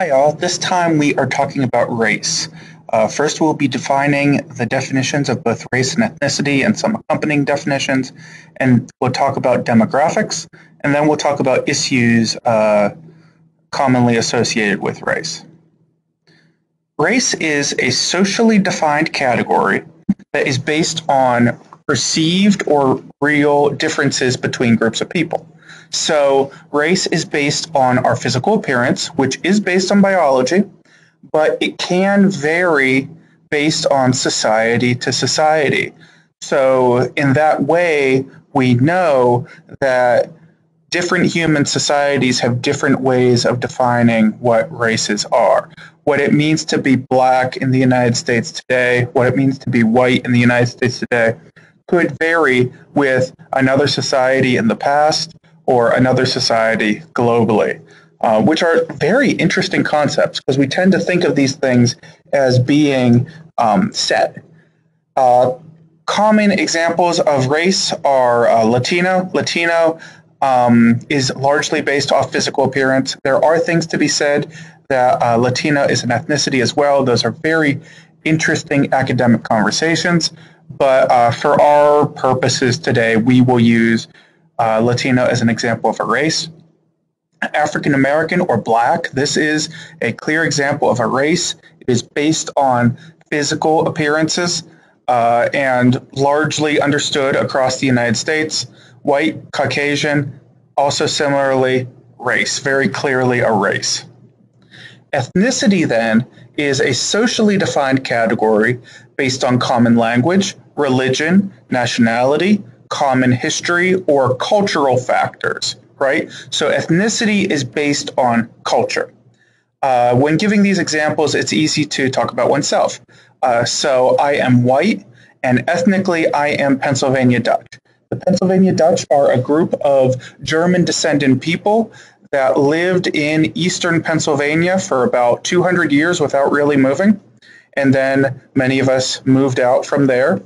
Hi all, this time we are talking about race. Uh, first we'll be defining the definitions of both race and ethnicity and some accompanying definitions, and we'll talk about demographics, and then we'll talk about issues uh, commonly associated with race. Race is a socially defined category that is based on perceived or real differences between groups of people. So race is based on our physical appearance, which is based on biology, but it can vary based on society to society. So in that way, we know that different human societies have different ways of defining what races are. What it means to be black in the United States today, what it means to be white in the United States today, could vary with another society in the past or another society globally, uh, which are very interesting concepts because we tend to think of these things as being um, set. Uh, common examples of race are uh, Latino. Latino um, is largely based off physical appearance. There are things to be said that uh, Latina is an ethnicity as well. Those are very interesting academic conversations. But uh, for our purposes today, we will use uh, Latino as an example of a race. African American or black, this is a clear example of a race. It is based on physical appearances uh, and largely understood across the United States. White, Caucasian, also similarly race, very clearly a race. Ethnicity then is a socially defined category based on common language, religion, nationality, common history, or cultural factors, right? So ethnicity is based on culture. Uh, when giving these examples, it's easy to talk about oneself. Uh, so I am white, and ethnically, I am Pennsylvania Dutch. The Pennsylvania Dutch are a group of German descendant people that lived in eastern Pennsylvania for about 200 years without really moving. And then many of us moved out from there.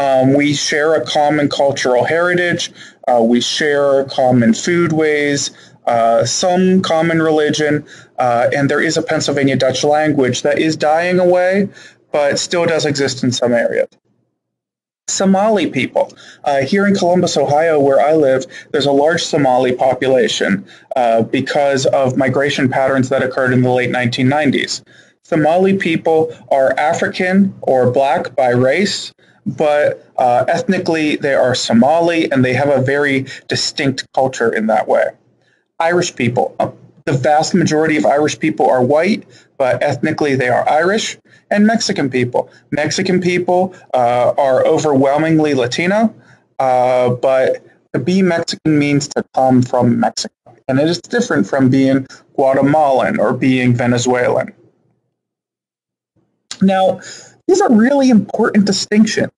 Um, we share a common cultural heritage. Uh, we share common foodways, uh, some common religion, uh, and there is a Pennsylvania Dutch language that is dying away, but still does exist in some areas. Somali people. Uh, here in Columbus, Ohio, where I live, there's a large Somali population uh, because of migration patterns that occurred in the late 1990s. Somali people are African or black by race but uh, ethnically they are Somali and they have a very distinct culture in that way. Irish people. The vast majority of Irish people are white, but ethnically they are Irish. And Mexican people. Mexican people uh, are overwhelmingly Latino, uh, but to be Mexican means to come from Mexico. And it is different from being Guatemalan or being Venezuelan. Now, these are really important distinctions.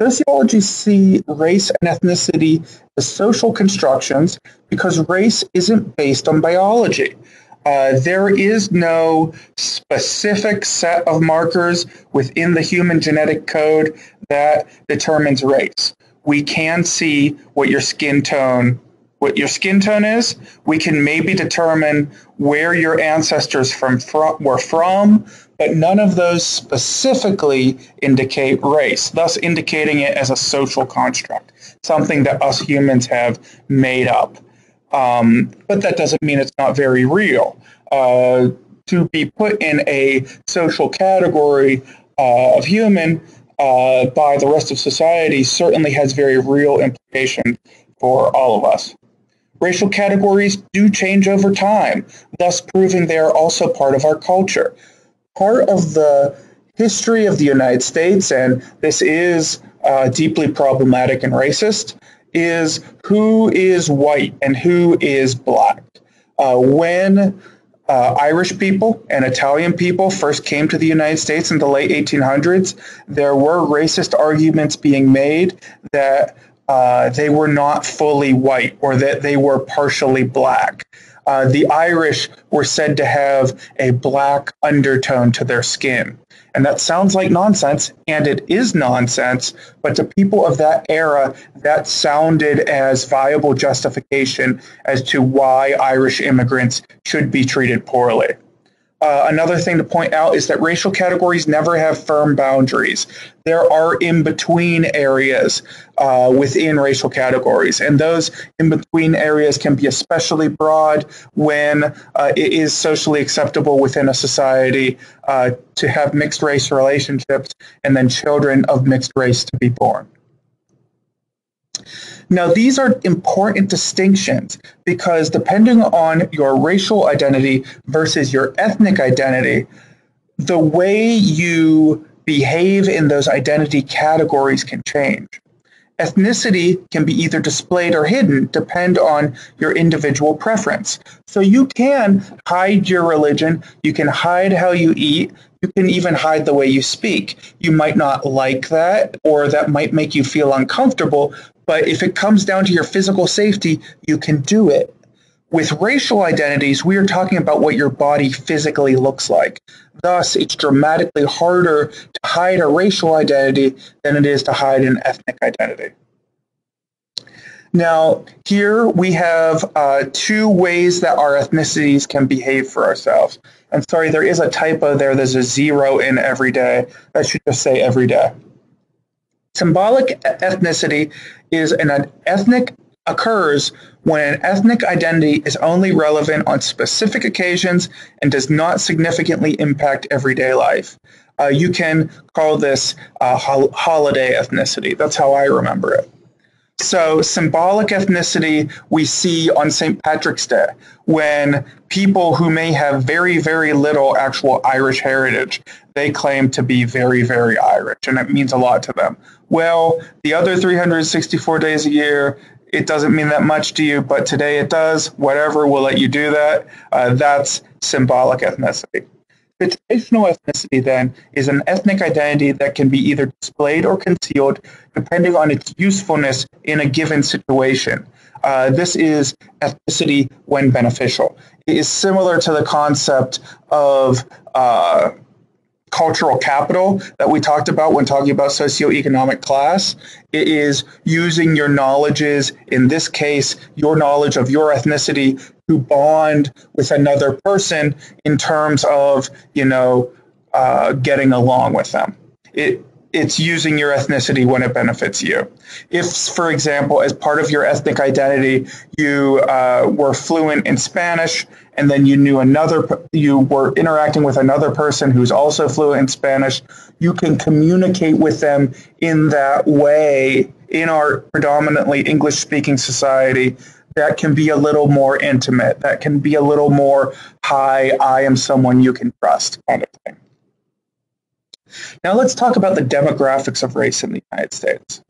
Sociologists see race and ethnicity as social constructions because race isn't based on biology. Uh, there is no specific set of markers within the human genetic code that determines race. We can see what your skin tone what your skin tone is. We can maybe determine where your ancestors from, from were from, but none of those specifically indicate race, thus indicating it as a social construct, something that us humans have made up. Um, but that doesn't mean it's not very real. Uh, to be put in a social category uh, of human uh, by the rest of society certainly has very real implications for all of us. Racial categories do change over time, thus proving they are also part of our culture part of the history of the United States, and this is uh, deeply problematic and racist, is who is white and who is black. Uh, when uh, Irish people and Italian people first came to the United States in the late 1800s, there were racist arguments being made that uh, they were not fully white or that they were partially black. Uh, the Irish were said to have a black undertone to their skin. And that sounds like nonsense, and it is nonsense, but to people of that era, that sounded as viable justification as to why Irish immigrants should be treated poorly. Uh, another thing to point out is that racial categories never have firm boundaries. There are in between areas uh, within racial categories, and those in between areas can be especially broad when uh, it is socially acceptable within a society uh, to have mixed race relationships and then children of mixed race to be born. Now, these are important distinctions because depending on your racial identity versus your ethnic identity, the way you behave in those identity categories can change. Ethnicity can be either displayed or hidden, depend on your individual preference. So you can hide your religion, you can hide how you eat, you can even hide the way you speak. You might not like that, or that might make you feel uncomfortable, but if it comes down to your physical safety, you can do it. With racial identities, we are talking about what your body physically looks like. Thus, it's dramatically harder to hide a racial identity than it is to hide an ethnic identity. Now, here we have uh, two ways that our ethnicities can behave for ourselves. And sorry, there is a typo there. There's a zero in every day. I should just say every day. Symbolic ethnicity is an ethnic occurs when ethnic identity is only relevant on specific occasions and does not significantly impact everyday life. Uh, you can call this uh, hol holiday ethnicity. That's how I remember it. So symbolic ethnicity we see on St. Patrick's Day when people who may have very, very little actual Irish heritage, they claim to be very, very Irish, and it means a lot to them. Well, the other 364 days a year, it doesn't mean that much to you, but today it does. Whatever will let you do that. Uh, that's symbolic ethnicity. Situational ethnicity, then, is an ethnic identity that can be either displayed or concealed depending on its usefulness in a given situation. Uh, this is ethnicity when beneficial. It is similar to the concept of uh, cultural capital that we talked about when talking about socioeconomic class. It is using your knowledges, in this case, your knowledge of your ethnicity to bond with another person in terms of, you know, uh, getting along with them. It, it's using your ethnicity when it benefits you. If, for example, as part of your ethnic identity, you uh, were fluent in Spanish and then you knew another, you were interacting with another person who's also fluent in Spanish, you can communicate with them in that way in our predominantly English speaking society that can be a little more intimate, that can be a little more, hi, I am someone you can trust kind of thing. Now let's talk about the demographics of race in the United States.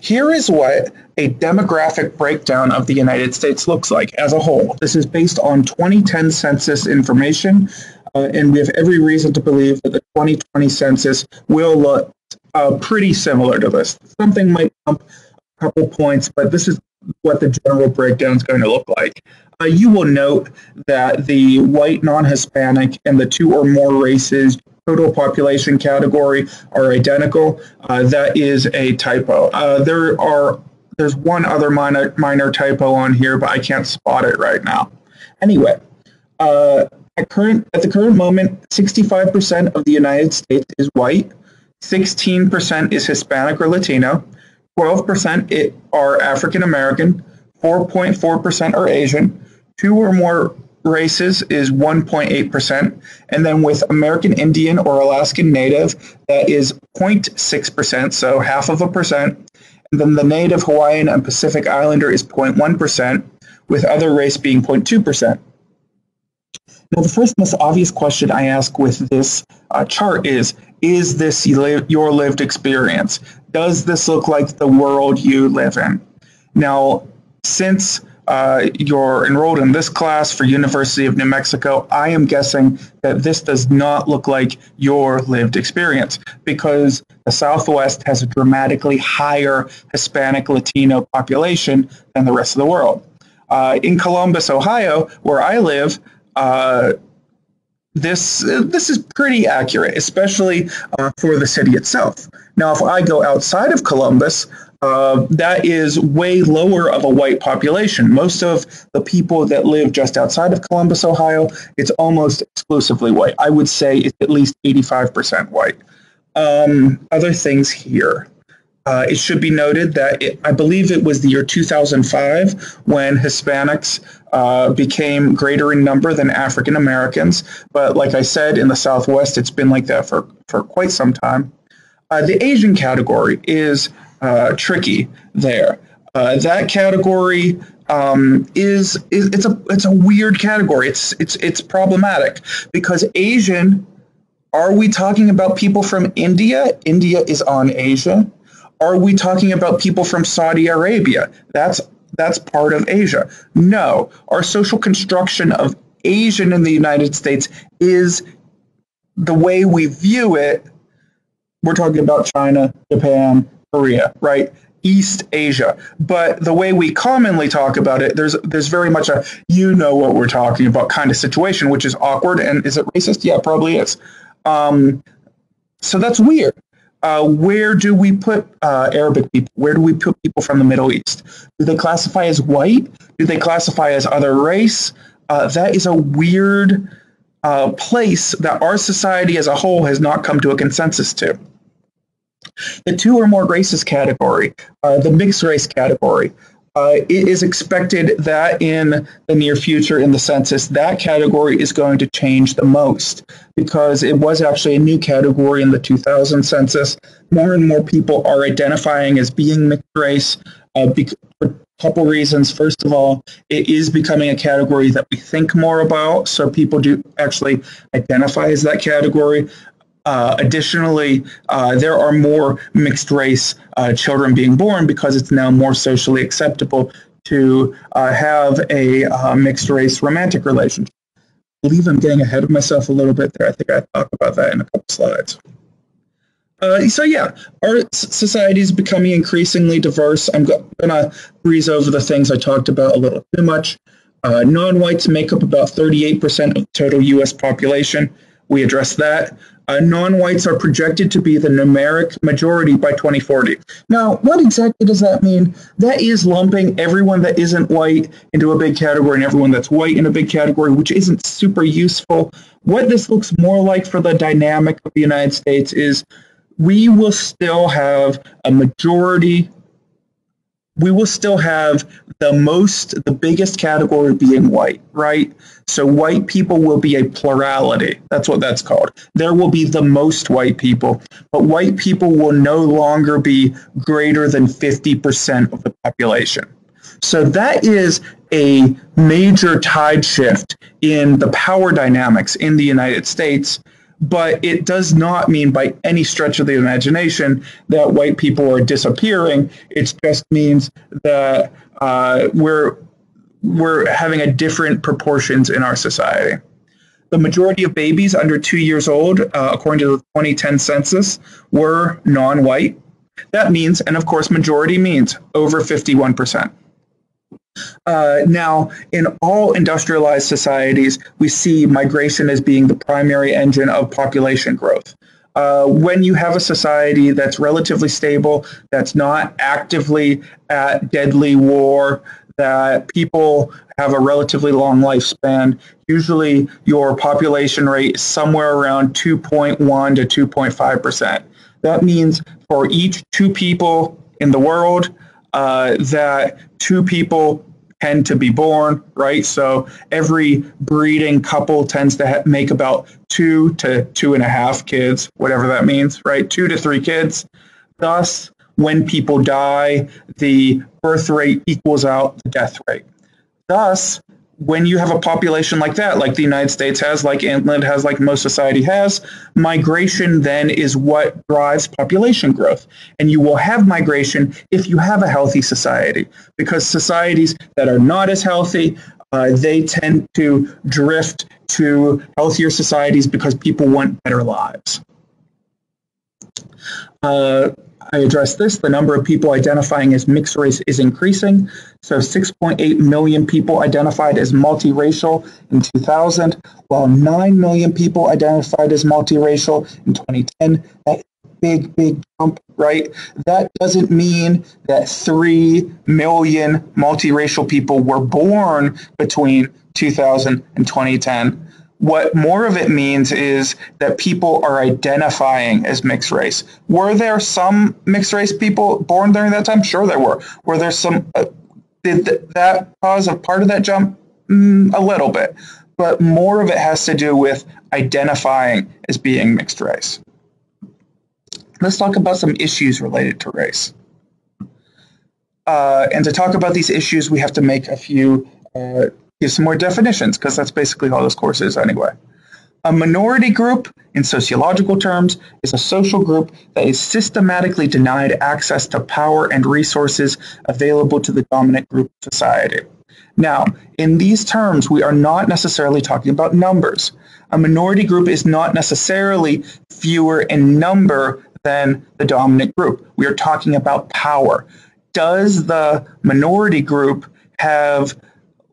Here is what a demographic breakdown of the United States looks like as a whole. This is based on 2010 census information, uh, and we have every reason to believe that the 2020 census will look uh, pretty similar to this. Something might bump a couple points, but this is what the general breakdown is going to look like. Uh, you will note that the white non-Hispanic and the two or more races total population category are identical. Uh, that is a typo. Uh, there are there's one other minor minor typo on here, but I can't spot it right now. Anyway, uh, at current at the current moment, 65% of the United States is white, 16% is Hispanic or Latino, 12% are African American, 4.4% are Asian, two or more races is 1.8%. And then with American Indian or Alaskan Native, that is 0.6%, so half of a percent. And then the Native Hawaiian and Pacific Islander is 0.1%, with other race being 0.2%. Now, the first most obvious question I ask with this uh, chart is, is this your lived experience? Does this look like the world you live in? Now, since uh, you're enrolled in this class for University of New Mexico, I am guessing that this does not look like your lived experience because the Southwest has a dramatically higher Hispanic Latino population than the rest of the world. Uh, in Columbus, Ohio, where I live, uh, this this is pretty accurate, especially uh, for the city itself. Now, if I go outside of Columbus, uh, that is way lower of a white population. Most of the people that live just outside of Columbus, Ohio, it's almost exclusively white. I would say it's at least 85% white. Um, other things here. Uh, it should be noted that it, I believe it was the year 2005 when Hispanics uh, became greater in number than African Americans. But like I said, in the Southwest, it's been like that for, for quite some time. Uh, the Asian category is uh, tricky there. Uh, that category um, is, is it's a it's a weird category. It's it's it's problematic because Asian. Are we talking about people from India? India is on Asia. Are we talking about people from Saudi Arabia? That's that's part of Asia. No, our social construction of Asian in the United States is the way we view it. We're talking about China, Japan, Korea, right? East Asia. But the way we commonly talk about it, there's there's very much a you know what we're talking about kind of situation, which is awkward. And is it racist? Yeah, probably is. Um, so that's weird. Uh, where do we put uh, Arabic people? Where do we put people from the Middle East? Do they classify as white? Do they classify as other race? Uh, that is a weird uh, place that our society as a whole has not come to a consensus to. The two or more races category, uh, the mixed race category, uh, it is expected that in the near future in the census, that category is going to change the most because it was actually a new category in the 2000 census. More and more people are identifying as being mixed race uh, for a couple reasons. First of all, it is becoming a category that we think more about, so people do actually identify as that category. Uh, additionally, uh, there are more mixed race uh, children being born because it's now more socially acceptable to uh, have a uh, mixed race romantic relationship. I believe I'm getting ahead of myself a little bit there. I think I talk about that in a couple slides. So yeah, our society is becoming increasingly diverse. I'm go- gonna breeze over the things I talked about a little too much. non-whites make up about 38% of the total U.S. population. We address that uh, non-whites are projected to be the numeric majority by 2040. Now, what exactly does that mean? That is lumping everyone that isn't white into a big category and everyone that's white in a big category, which isn't super useful. What this looks more like for the dynamic of the United States is we will still have a majority we will still have the most, the biggest category being white, right? So white people will be a plurality. That's what that's called. There will be the most white people, but white people will no longer be greater than 50% of the population. So that is a major tide shift in the power dynamics in the United States but it does not mean by any stretch of the imagination that white people are disappearing. It just means that uh, we're we're having a different proportions in our society. The majority of babies under two years old, uh, according to the 2010 census, were non-white. That means, and of course, majority means over 51 percent. Uh, now, in all industrialized societies, we see migration as being the primary engine of population growth. Uh, when you have a society that's relatively stable, that's not actively at deadly war, that people have a relatively long lifespan, usually your population rate is somewhere around 2.1 to 2.5%. That means for each two people in the world, uh, that two people tend to be born, right? So every breeding couple tends to ha- make about two to two and a half kids, whatever that means, right? Two to three kids. Thus, when people die, the birth rate equals out the death rate. Thus, when you have a population like that, like the United States has, like England has, like most society has, migration then is what drives population growth. And you will have migration if you have a healthy society, because societies that are not as healthy, uh, they tend to drift to healthier societies because people want better lives. Uh, I addressed this. The number of people identifying as mixed race is increasing. So 6.8 million people identified as multiracial in 2000, while 9 million people identified as multiracial in 2010. That big, big jump, right? That doesn't mean that 3 million multiracial people were born between 2000 and 2010. What more of it means is that people are identifying as mixed race. Were there some mixed race people born during that time? Sure, there were. Were there some? Uh, did th- that cause a part of that jump? Mm, a little bit, but more of it has to do with identifying as being mixed race. Let's talk about some issues related to race. Uh, and to talk about these issues, we have to make a few uh, give some more definitions because that's basically all this course is anyway. A minority group, in sociological terms, is a social group that is systematically denied access to power and resources available to the dominant group of society. Now, in these terms, we are not necessarily talking about numbers. A minority group is not necessarily fewer in number than the dominant group. We are talking about power. Does the minority group have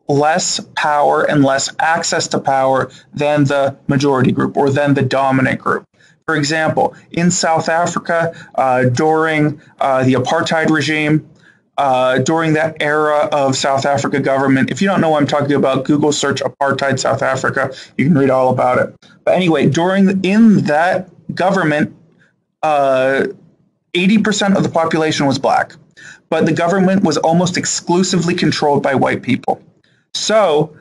less power and less access to power than the majority group or than the dominant group. For example, in South Africa, uh, during uh, the apartheid regime, uh, during that era of South Africa government, if you don't know what I'm talking about, Google search apartheid South Africa. You can read all about it. But anyway, during in that government, 80% uh, of the population was black, but the government was almost exclusively controlled by white people. So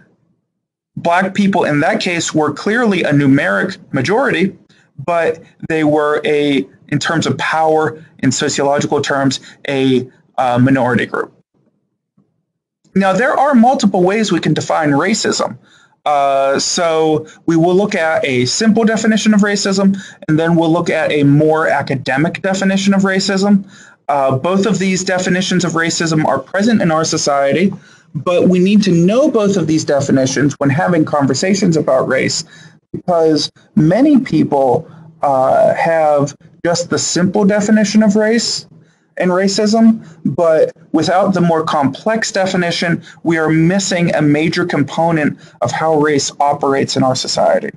black people in that case were clearly a numeric majority, but they were a, in terms of power, in sociological terms, a uh, minority group. Now, there are multiple ways we can define racism. Uh, so we will look at a simple definition of racism, and then we'll look at a more academic definition of racism. Uh, both of these definitions of racism are present in our society. But we need to know both of these definitions when having conversations about race because many people uh, have just the simple definition of race and racism, but without the more complex definition, we are missing a major component of how race operates in our society.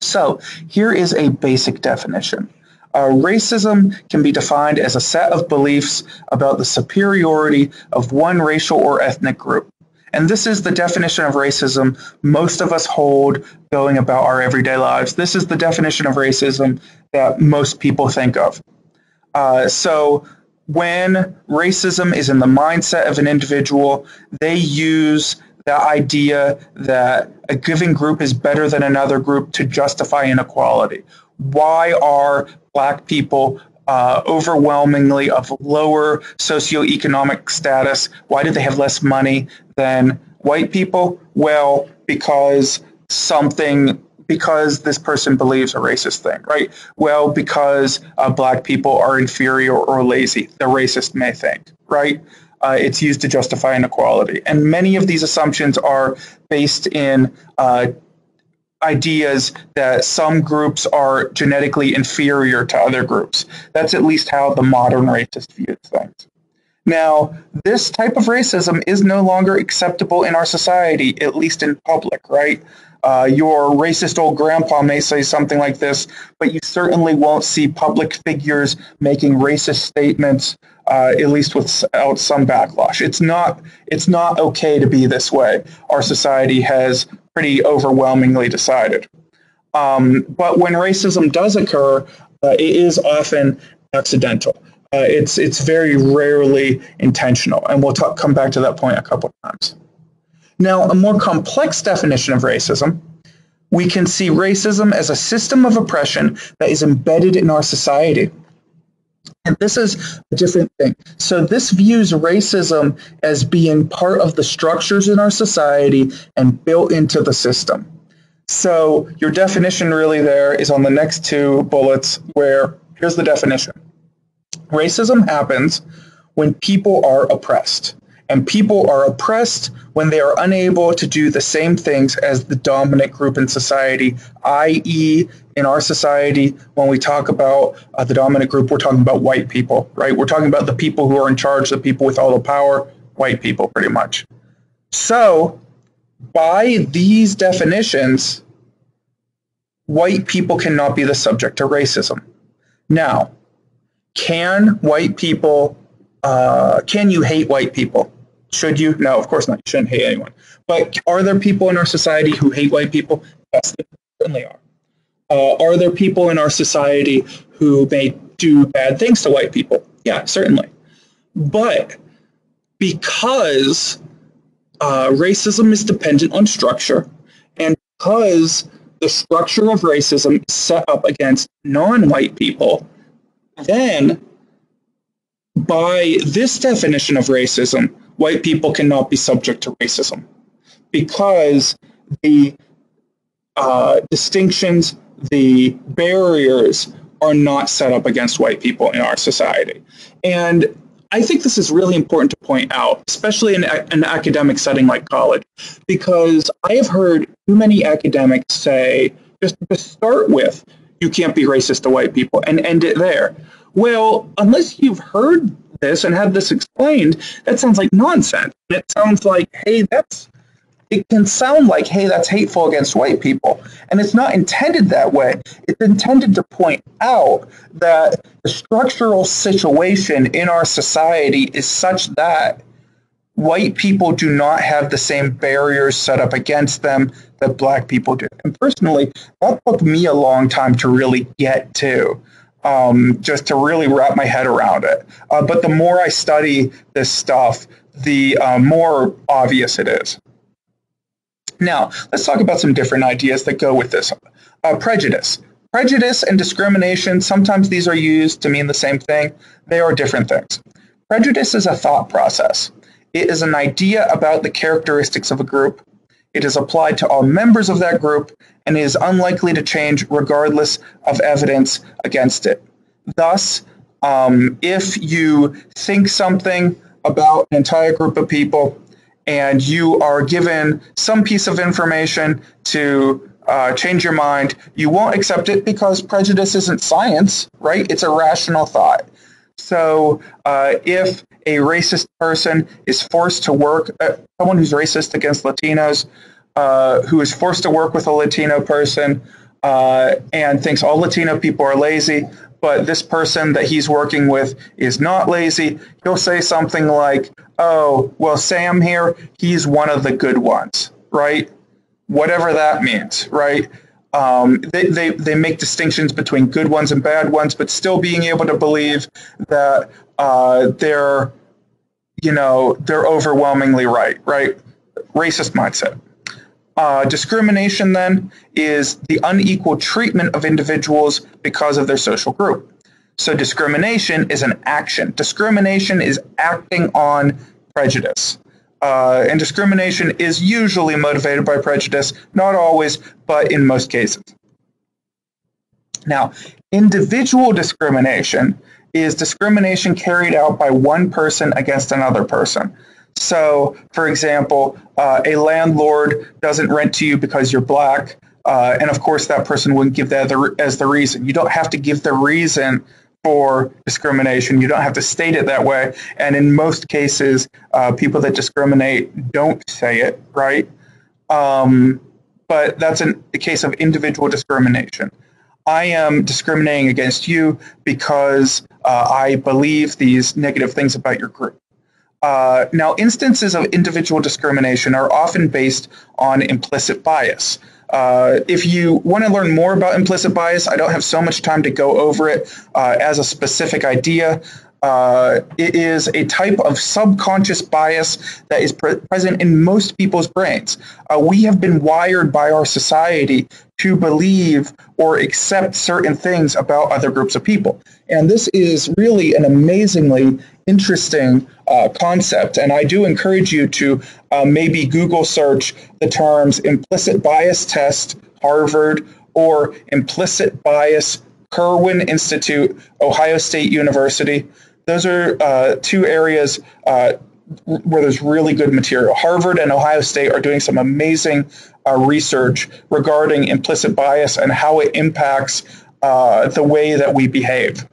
So here is a basic definition. Uh, racism can be defined as a set of beliefs about the superiority of one racial or ethnic group. And this is the definition of racism most of us hold going about our everyday lives. This is the definition of racism that most people think of. Uh, so when racism is in the mindset of an individual, they use the idea that a given group is better than another group to justify inequality. Why are black people uh, overwhelmingly of lower socioeconomic status. Why do they have less money than white people? Well, because something because this person believes a racist thing, right? Well, because uh, black people are inferior or lazy, the racist may think, right? Uh, it's used to justify inequality. And many of these assumptions are based in uh, ideas that some groups are genetically inferior to other groups. That's at least how the modern racist views things. Now, this type of racism is no longer acceptable in our society, at least in public, right? Uh, your racist old grandpa may say something like this, but you certainly won't see public figures making racist statements, uh, at least without some backlash. It's not, it's not okay to be this way. Our society has pretty overwhelmingly decided. Um, but when racism does occur, uh, it is often accidental. Uh, it's it's very rarely intentional, and we'll talk, come back to that point a couple of times. Now, a more complex definition of racism, we can see racism as a system of oppression that is embedded in our society. And this is a different thing. So this views racism as being part of the structures in our society and built into the system. So your definition really there is on the next two bullets where here's the definition. Racism happens when people are oppressed. And people are oppressed when they are unable to do the same things as the dominant group in society, i.e., in our society, when we talk about uh, the dominant group, we're talking about white people, right? We're talking about the people who are in charge, the people with all the power, white people, pretty much. So, by these definitions, white people cannot be the subject to racism. Now, can white people, uh, can you hate white people? Should you? No, of course not. You shouldn't hate anyone. But are there people in our society who hate white people? Yes, there certainly are. Uh, are there people in our society who may do bad things to white people? Yeah, certainly. But because uh, racism is dependent on structure, and because the structure of racism is set up against non-white people, then by this definition of racism, white people cannot be subject to racism because the uh, distinctions, the barriers are not set up against white people in our society. And I think this is really important to point out, especially in an academic setting like college, because I have heard too many academics say, just to start with, you can't be racist to white people and end it there. Well, unless you've heard this and had this explained, that sounds like nonsense. It sounds like, hey, that's it can sound like, hey, that's hateful against white people. And it's not intended that way. It's intended to point out that the structural situation in our society is such that white people do not have the same barriers set up against them that black people do. And personally, that took me a long time to really get to. Um, just to really wrap my head around it. Uh, but the more I study this stuff, the uh, more obvious it is. Now, let's talk about some different ideas that go with this. Uh, prejudice. Prejudice and discrimination, sometimes these are used to mean the same thing. They are different things. Prejudice is a thought process. It is an idea about the characteristics of a group. It is applied to all members of that group and is unlikely to change regardless of evidence against it. Thus, um, if you think something about an entire group of people and you are given some piece of information to uh, change your mind, you won't accept it because prejudice isn't science, right? It's a rational thought. So uh, if a racist person is forced to work, uh, someone who's racist against Latinos, uh, who is forced to work with a Latino person uh, and thinks all Latino people are lazy, but this person that he's working with is not lazy, he'll say something like, oh, well, Sam here, he's one of the good ones, right? Whatever that means, right? Um, they, they, they make distinctions between good ones and bad ones, but still being able to believe that uh, they're, you know, they're overwhelmingly right, right? Racist mindset. Uh, discrimination, then, is the unequal treatment of individuals because of their social group. So discrimination is an action. Discrimination is acting on prejudice. Uh, and discrimination is usually motivated by prejudice, not always, but in most cases. Now, individual discrimination is discrimination carried out by one person against another person. So, for example, uh, a landlord doesn't rent to you because you're black, uh, and of course that person wouldn't give that as the reason. You don't have to give the reason for discrimination. You don't have to state it that way. And in most cases, uh, people that discriminate don't say it, right? Um, but that's an, a case of individual discrimination. I am discriminating against you because uh, I believe these negative things about your group. Uh, now, instances of individual discrimination are often based on implicit bias. Uh, if you want to learn more about implicit bias, I don't have so much time to go over it uh, as a specific idea. Uh, it is a type of subconscious bias that is pre- present in most people's brains. Uh, we have been wired by our society to believe or accept certain things about other groups of people. And this is really an amazingly interesting uh, concept. And I do encourage you to uh, maybe Google search the terms implicit bias test, Harvard, or implicit bias, Kirwan Institute, Ohio State University. Those are uh, two areas uh, where there's really good material. Harvard and Ohio State are doing some amazing uh, research regarding implicit bias and how it impacts uh, the way that we behave.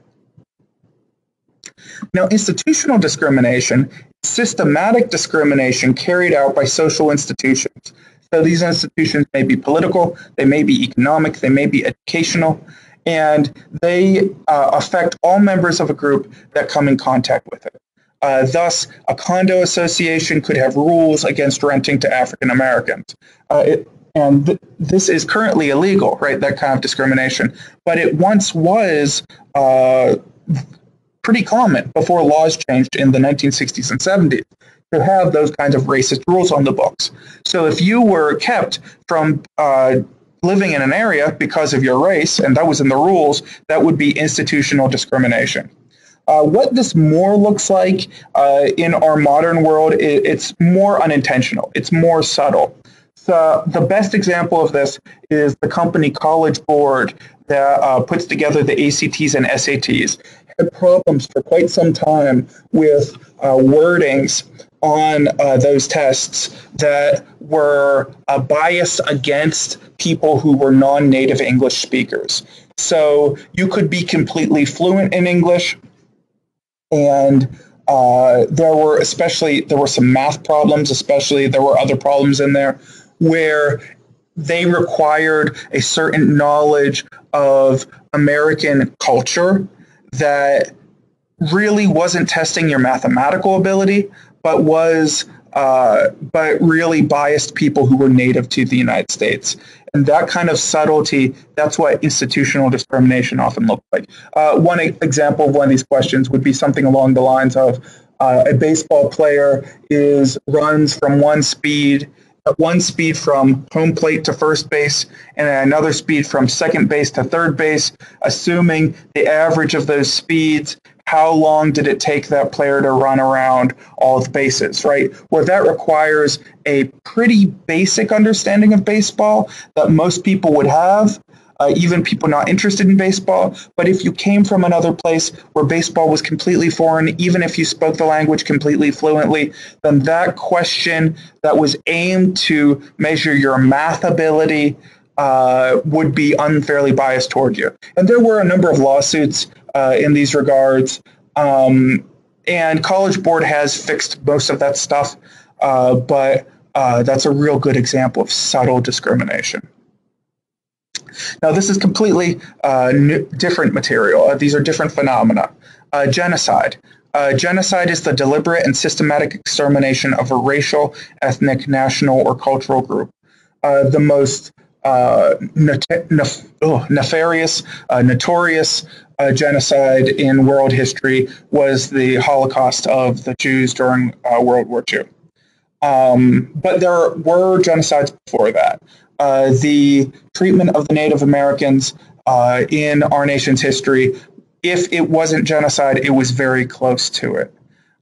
Now, institutional discrimination is systematic discrimination carried out by social institutions. So these institutions may be political, they may be economic, they may be educational, and they uh, affect all members of a group that come in contact with it. Uh, thus, a condo association could have rules against renting to African Americans. Uh, and th- this is currently illegal, right? That kind of discrimination. But it once was uh, pretty common before laws changed in the 1960s and 70s to have those kinds of racist rules on the books. So if you were kept from uh, living in an area because of your race, and that was in the rules, that would be institutional discrimination. Uh, what this more looks like uh, in our modern world, it, it's more unintentional. It's more subtle. So the best example of this is the company College Board that uh, puts together the ACTs and SATs. Problems for quite some time with uh, wordings on uh, those tests that were uh, biased against people who were non-native English speakers. So you could be completely fluent in English, and uh, there were especially there were some math problems, especially there were other problems in there where they required a certain knowledge of American culture that really wasn't testing your mathematical ability, but was uh, but really biased people who were native to the United States. And that kind of subtlety, that's what institutional discrimination often looks like. Uh, one example of one of these questions would be something along the lines of uh, a baseball player is runs from one speed at one speed from home plate to first base and at another speed from second base to third base, assuming the average of those speeds how long did it take that player to run around all the bases, right? Where that requires a pretty basic understanding of baseball that most people would have, uh, even people not interested in baseball. But if you came from another place where baseball was completely foreign, even if you spoke the language completely fluently, then that question that was aimed to measure your math ability uh, would be unfairly biased toward you. And there were a number of lawsuits uh, in these regards. Um, and College Board has fixed most of that stuff, uh, but uh, that's a real good example of subtle discrimination. Now, this is completely uh, new, different material. Uh, these are different phenomena. Uh, genocide. genocide is the deliberate and systematic extermination of a racial, ethnic, national, or cultural group. the most uh, nef- oh, nefarious, uh, notorious uh, genocide in world history was the Holocaust of the Jews during uh, World War II. Um, but there were genocides before that. Uh, the treatment of the Native Americans uh, in our nation's history, if it wasn't genocide, it was very close to it.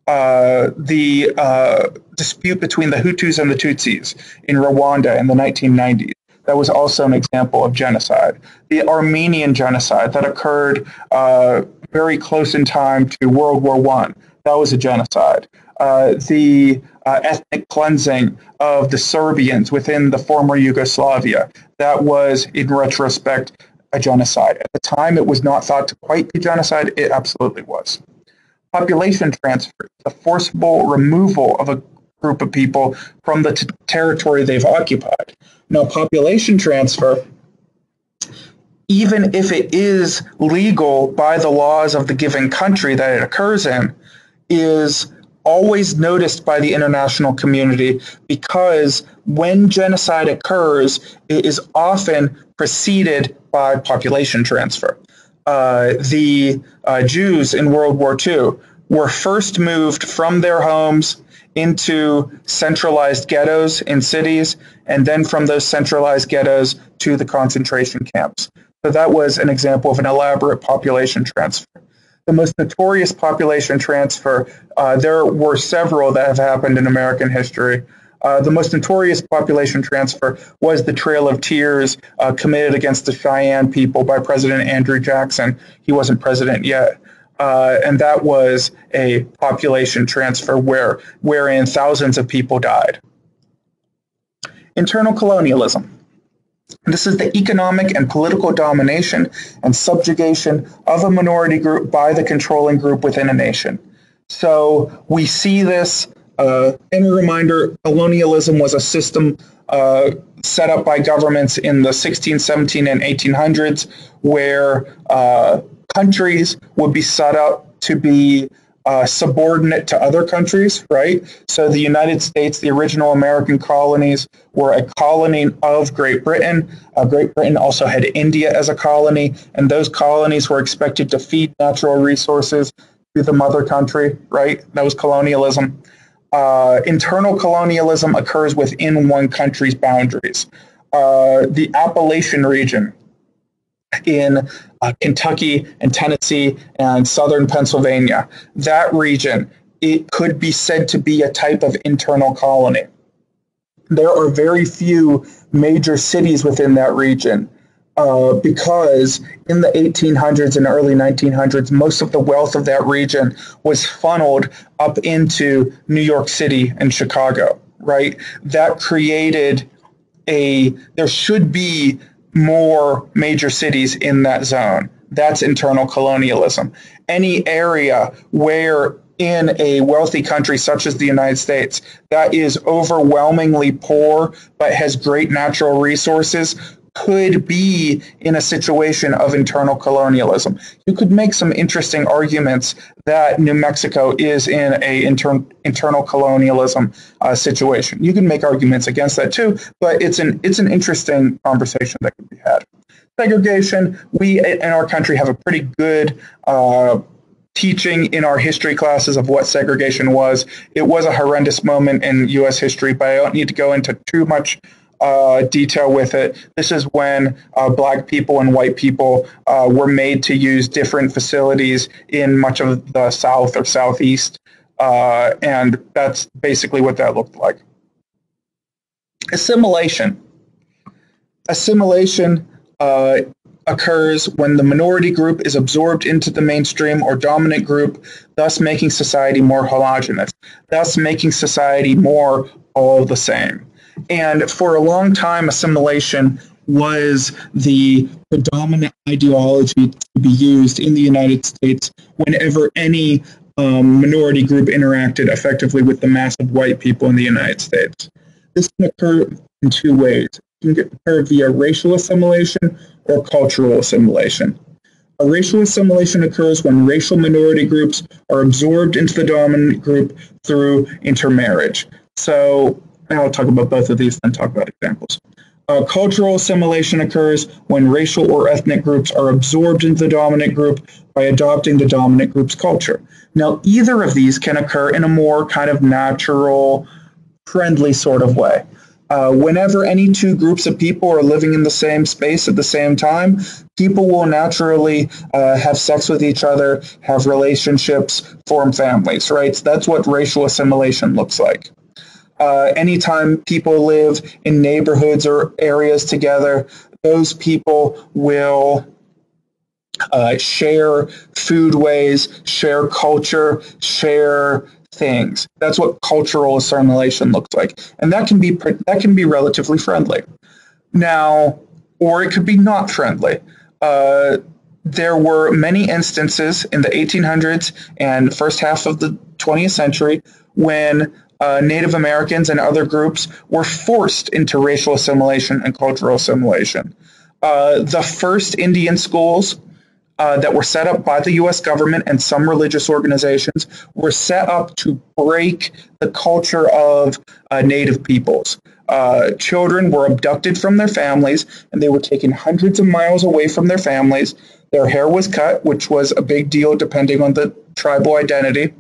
the dispute between the Hutus and the Tutsis in Rwanda in the 1990s that was also an example of genocide. The Armenian genocide that occurred uh, very close in time to World War One, that was a genocide. Uh, the uh, ethnic cleansing of the Serbians within the former Yugoslavia, that was, in retrospect, a genocide. At the time, it was not thought to quite be genocide. It absolutely was. Population transfer, the forcible removal of a group of people from the t- territory they've occupied. Now, population transfer, even if it is legal by the laws of the given country that it occurs in, is always noticed by the international community because when genocide occurs, it is often preceded by population transfer. Uh, the uh, Jews in World War II were first moved from their homes into centralized ghettos in cities, and then from those centralized ghettos to the concentration camps. So that was an example of an elaborate population transfer. The most notorious population transfer, uh, there were several that have happened in American history. Uh, the most notorious population transfer was the Trail of Tears uh, committed against the Cheyenne people by President Andrew Jackson. He wasn't president yet. Uh, and that was a population transfer where, wherein thousands of people died. Internal colonialism. This is the economic and political domination and subjugation of a minority group by the controlling group within a nation. So we see this, uh, and a reminder, colonialism was a system uh, set up by governments in the 16, 17, and 1800s, where uh, countries would be set up to be uh, subordinate to other countries, right? So the United States, the original American colonies, were a colony of Great Britain. Uh, Great Britain also had India as a colony, and those colonies were expected to feed natural resources to the mother country, right? That was colonialism. Uh, internal colonialism occurs within one country's boundaries. Uh, the Appalachian region in uh, Kentucky and Tennessee and southern Pennsylvania. That region, it could be said to be a type of internal colony. There are very few major cities within that region uh, because in the 1800s and early 1900s, most of the wealth of that region was funneled up into New York City and Chicago, right? That created a, there should be more major cities in that zone. That's internal colonialism. Any area where in a wealthy country such as the United States that is overwhelmingly poor but has great natural resources could be in a situation of internal colonialism. You could make some interesting arguments that New Mexico is in a inter- internal colonialism uh, situation. You can make arguments against that too, but it's an it's an interesting conversation that could be had. Segregation. We in our country have a pretty good. Uh, teaching in our history classes of what segregation was. It was a horrendous moment in U.S. history, but I don't need to go into too much uh, detail with it. This is when uh, black people and white people uh, were made to use different facilities in much of the South or Southeast. Uh, and that's basically what that looked like. Assimilation. Assimilation uh, occurs when the minority group is absorbed into the mainstream or dominant group, thus making society more homogenous, thus making society more all the same. And for a long time, assimilation was the predominant ideology to be used in the United States whenever any um, minority group interacted effectively with the mass of white people in the United States. This can occur in two ways. It can occur via racial assimilation or cultural assimilation. A racial assimilation occurs when racial minority groups are absorbed into the dominant group through intermarriage. So I'll talk about both of these, then talk about examples. Uh, cultural assimilation occurs when racial or ethnic groups are absorbed into the dominant group by adopting the dominant group's culture. Now, either of these can occur in a more kind of natural, friendly sort of way. Uh, whenever any two groups of people are living in the same space at the same time, people will naturally uh, have sex with each other, have relationships, form families, right? So that's what racial assimilation looks like. Uh, anytime people live in neighborhoods or areas together, those people will uh, share foodways, share culture, share things. That's what cultural assimilation looks like, and that can be that can be relatively friendly. Now, or it could be not friendly. Uh, there were many instances in the 1800s and first half of the 20th century when uh, Native Americans and other groups were forced into racial assimilation and cultural assimilation. Uh, the first Indian schools uh, that were set up by the U.S. government and some religious organizations were set up to break the culture of uh, Native peoples. Uh, children were abducted from their families and they were taken hundreds of miles away from their families. Their hair was cut, which was a big deal depending on the tribal identity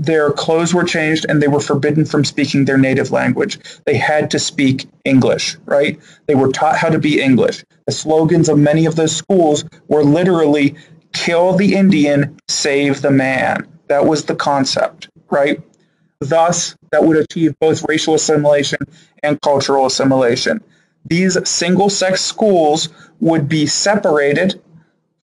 their clothes were changed and they were forbidden from speaking their native language. They had to speak English, right? They were taught how to be English. The slogans of many of those schools were literally kill the Indian, save the man. That was the concept, right? Thus, that would achieve both racial assimilation and cultural assimilation. These single sex schools would be separated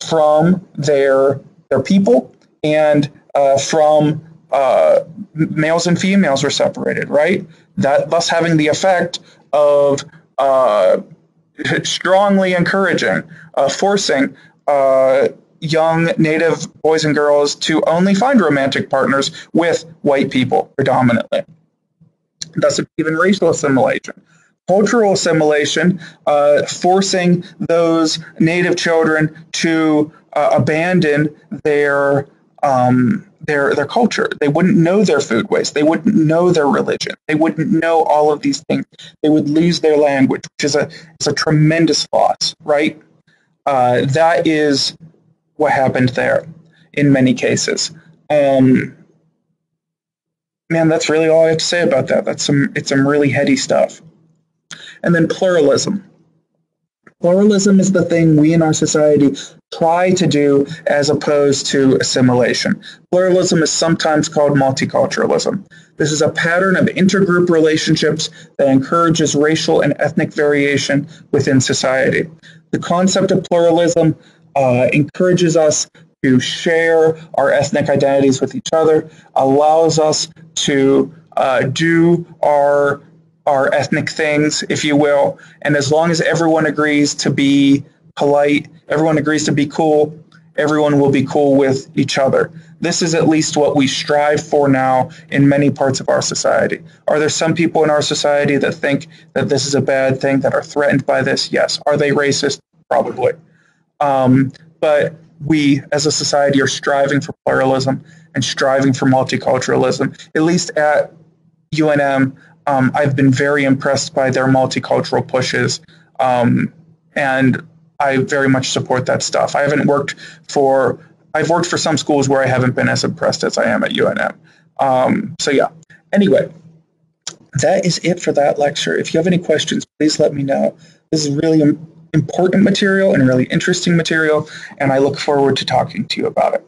from their, their people and uh, from uh, males and females are separated, right? That thus having the effect of uh, strongly encouraging, uh, forcing uh, young Native boys and girls to only find romantic partners with white people predominantly. Thus, even racial assimilation. cultural assimilation, uh, forcing those native children to uh, abandon their um, their their culture. They wouldn't know their foodways. They wouldn't know their religion. They wouldn't know all of these things. They would lose their language, which is a it's a tremendous loss, right? Uh, that is what happened there in many cases. Um, man, that's really all I have to say about that. That's some it's some really heady stuff. And then pluralism. Pluralism is the thing we in our society try to do as opposed to assimilation. Pluralism is sometimes called multiculturalism. This is a pattern of intergroup relationships that encourages racial and ethnic variation within society. The concept of pluralism uh, encourages us to share our ethnic identities with each other, allows us to uh, do our our ethnic things, if you will. And as long as everyone agrees to be polite, everyone agrees to be cool, everyone will be cool with each other. This is at least what we strive for now in many parts of our society. Are there some people in our society that think that this is a bad thing, that are threatened by this? Yes. Are they racist? Probably. Um, but we as a society are striving for pluralism and striving for multiculturalism. At least at UNM, um, I've been very impressed by their multicultural pushes, um, and I very much support that stuff. I haven't worked for I've worked for some schools where I haven't been as impressed as I am at UNM. Um, so yeah. Anyway, that is it for that lecture. If you have any questions, please let me know. This is really important material and really interesting material, and I look forward to talking to you about it.